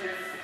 Cheers.